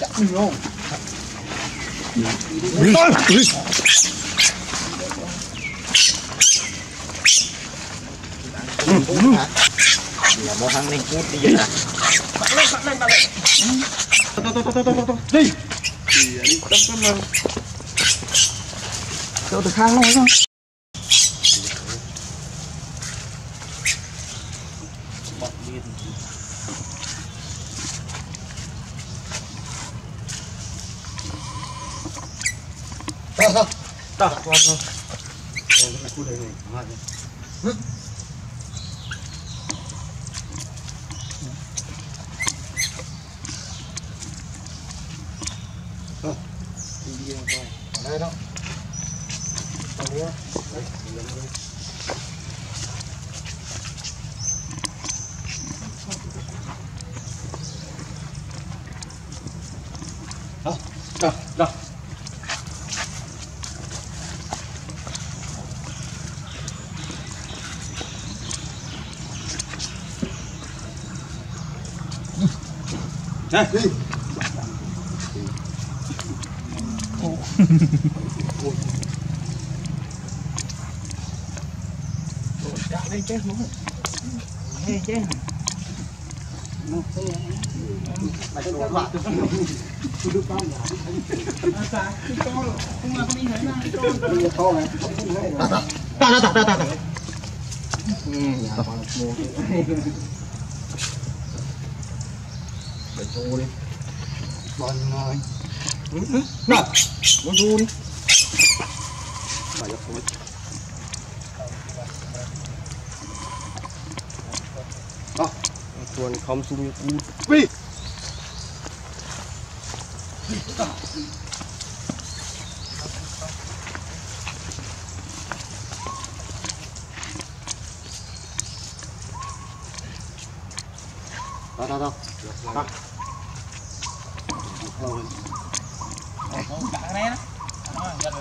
chắc mình không là một thằng này cút đi vậy à đi đi tâm tâm mà chỗ từ khang này không Đó, đó. đây đó Đây đó. Đó, đó, đó. Đây, đi. Chạy lên chết luôn. Chết chết. Mày cái đồ bạn. Tôi được bao nhà. To này. Ta ta ta ta ta. Ừ, nhà bạn mua. Để vô đi. Bon rồi. Nào, vô đi. Mày gặp tôi. Đó, chuồn không sung như cút đi. Đó, đó, đó. Đó. Rồi. Cạn cái này đó. Đó, giờ được